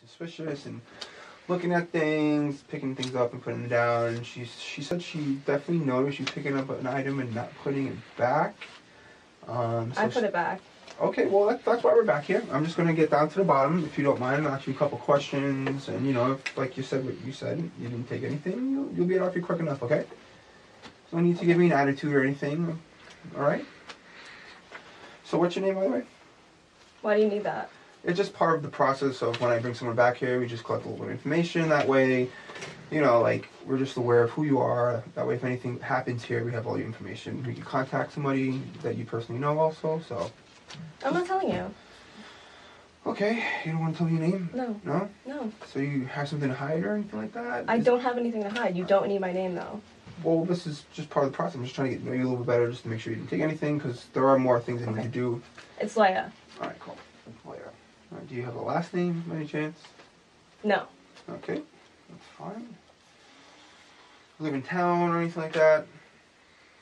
suspicious and looking at things, picking things up and putting them down. And she she said she definitely noticed you picking up an item and not putting it back. Um, so I put it back. Okay, well that's, that's why we're back here. I'm just gonna get down to the bottom, if you don't mind, and ask you a couple questions. And you know, if like you said what you said, you didn't take anything, you'll, you'll get off here quick enough, okay? So no need to give me an attitude or anything. All right. So what's your name, by the way? Why do you need that? It's just part of the process of when I bring someone back here, we just collect a little bit of information. That way, you know, like we're just aware of who you are. That way, if anything happens here, we have all your information. We can contact somebody that you personally know, also. So, I'm not telling you. okay, you don't want to tell me your name? No, No. no. So you have something to hide or anything like that? I Is- don't have anything to hide. You don't need my name though. Well, this is just part of the process. I'm just trying to get to know you a little bit better, just to make sure you didn't take anything, because there are more things Okay. need to do. It's Leia. All right, cool. Later. All right, do you have a last name, by any chance? No. Okay, that's fine. Live in town or anything like that?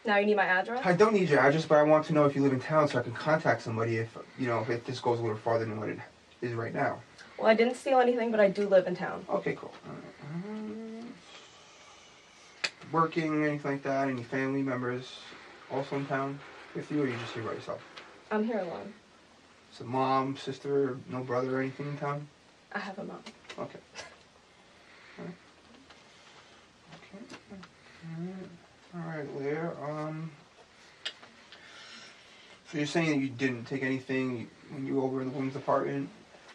Now you need my address? I don't need your address, but I want to know if you live in town so I can contact somebody if you know if this goes a little farther than what it is right now. Well, I didn't steal anything, but I do live in town. Okay, cool. Right. Um, Working, anything like that? Any family members also in town with you, or you just here by yourself? I'm here alone. So mom, sister, no brother or anything in town? I have a mom. Okay. Alright. Okay. Alright, Alright, Leah. Um So you're saying that you didn't take anything when you were over in the women's apartment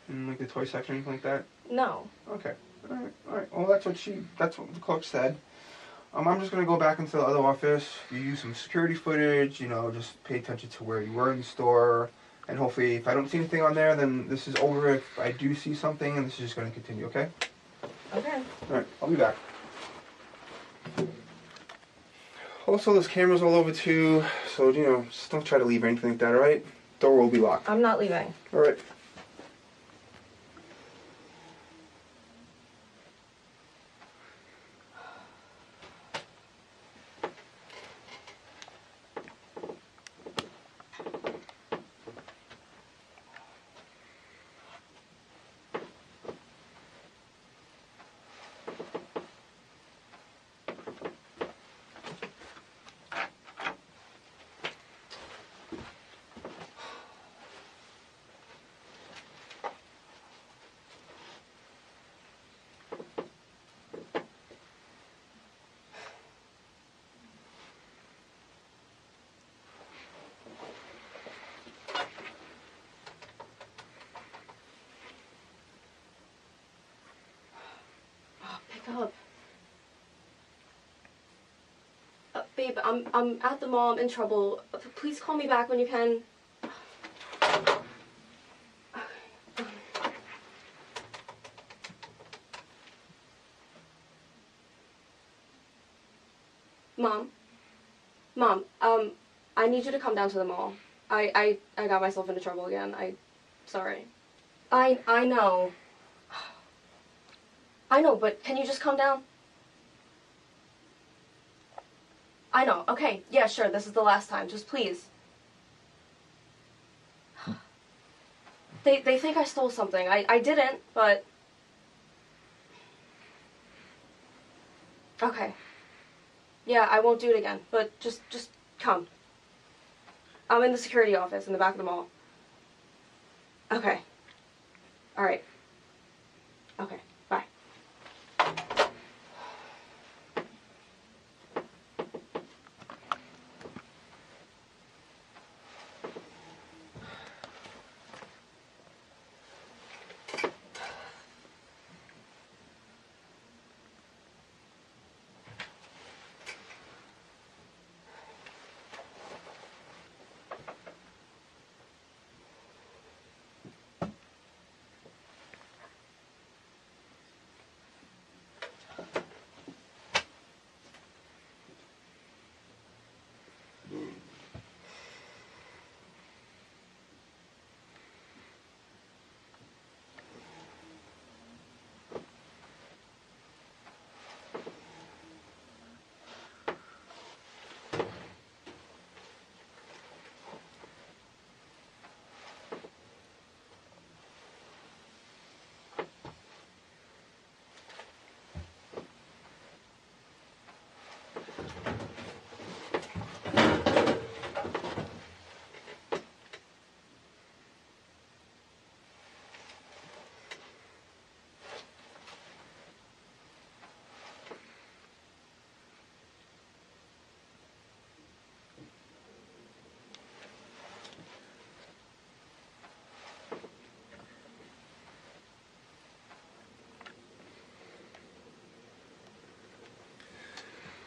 in like the toy section or anything like that? No. Okay. Alright, alright. Well that's what she that's what the clerk said. Um, I'm just gonna go back into the other office. You use some security footage, you know, just pay attention to where you were in the store. And hopefully, if I don't see anything on there, then this is over. If I do see something, and this is just going to continue, okay? Okay. All right, I'll be back. Also, there's cameras all over too, so you know, just don't try to leave or anything like that. All right? Door will be locked. I'm not leaving. All right. Oh, pick up. Uh, babe, I'm I'm at the mall. I'm in trouble. Please call me back when you can. Mom, mom, um, I need you to come down to the mall. I I I got myself into trouble again. I, sorry. I I know. I know, but can you just come down? I know. Okay. Yeah, sure. This is the last time. Just please. Hmm. They they think I stole something. I I didn't, but Okay. Yeah, I won't do it again. But just just come. I'm in the security office in the back of the mall. Okay. All right. Okay.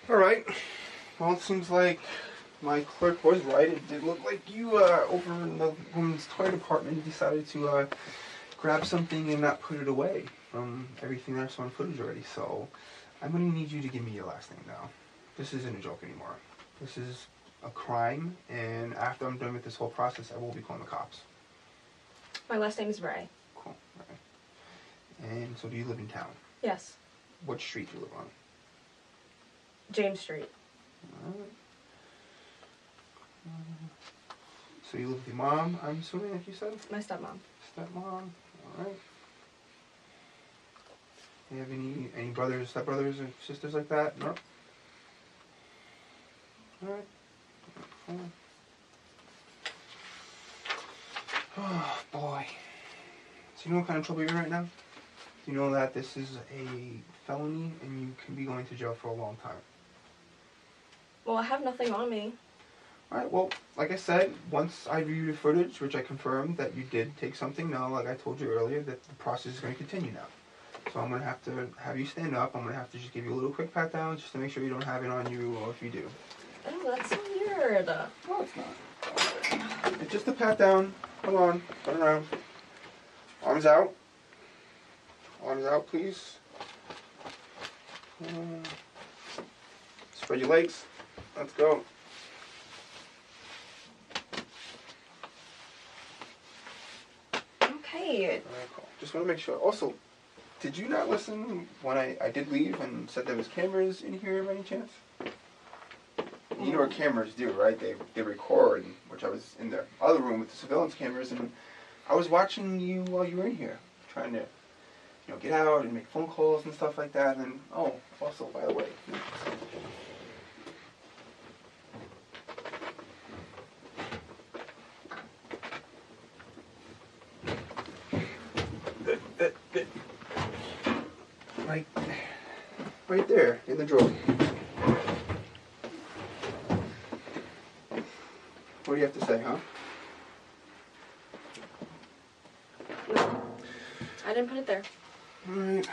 Bye. All right. Well, it seems like my clerk was right. It did look like you uh, over in the women's toy department decided to uh, grab something and not put it away from everything that's on footage already. So I'm going to need you to give me your last name now. This isn't a joke anymore. This is a crime, and after I'm done with this whole process, I will be calling the cops. My last name is Rae. Cool. Right. And so, do you live in town? Yes. What street do you live on? James Street. Alright. So you live with your mom, I'm assuming, like you said? My stepmom. Stepmom, alright. Do you have any any brothers, stepbrothers, or sisters like that? No? Alright. Cool. Oh boy. So you know what kind of trouble you're in right now? You know that this is a felony and you can be going to jail for a long time. Well, I have nothing on me. Alright, well, like I said, once I reviewed the footage, which I confirmed that you did take something, now, like I told you earlier, that the process is going to continue now. So I'm going to have to have you stand up. I'm going to have to just give you a little quick pat down just to make sure you don't have it on you, or if you do. Oh, that's so weird. No, it's not. It's just a pat down. Come on, turn around. Arms out. Arms out, please. Uh, spread your legs. Let's go. Okay. Cool. Just want to make sure. Also, did you not listen when I, I did leave and said there was cameras in here by any chance? You know what mm. cameras do, right? They they record, which I was in the other room with the surveillance cameras, and I was watching you while you were in here, trying to, you know, get out and make phone calls and stuff like that. And oh, also by the way, that, that, right, right there in the drawer. What do you have to say, huh? No. I didn't put it there. Alright.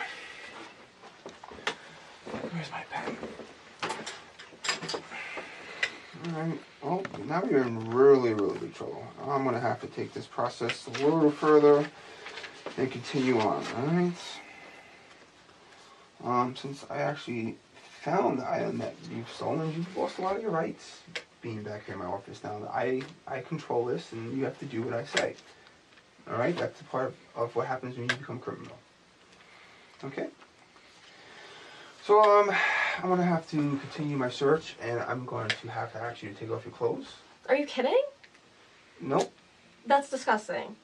Where's my pen? Alright. Oh, now you're in really, really big trouble. I'm gonna have to take this process a little further and continue on, alright? Um, since I actually found the item that you've stolen, you've lost a lot of your rights being back here in my office now. I I control this and you have to do what I say. Alright? That's a part of, what happens when you become criminal. Okay. So um, I'm gonna have to continue my search, and I'm going to have to ask you to take off your clothes. Are you kidding? Nope. That's disgusting.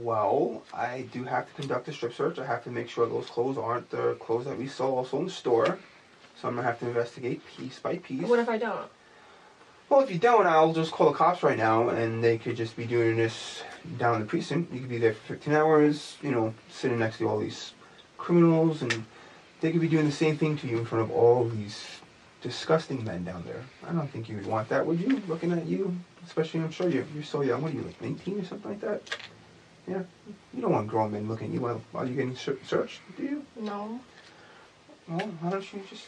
Well, I do have to conduct a strip search. I have to make sure those clothes aren't the clothes that we saw also in the store. So I'm gonna have to investigate piece by piece. What if I don't? Well, if you don't, I'll just call the cops right now, and they could just be doing this down in the precinct. You could be there for 15 hours, you know, sitting next to all these criminals, and they could be doing the same thing to you in front of all these disgusting men down there. I don't think you would want that, would you? Looking at you, especially, I'm sure you're, you're so young. What are you, like 19 or something like that? Yeah. You don't want grown men looking at you while, while you're getting searched, do you? No. Well, why don't you just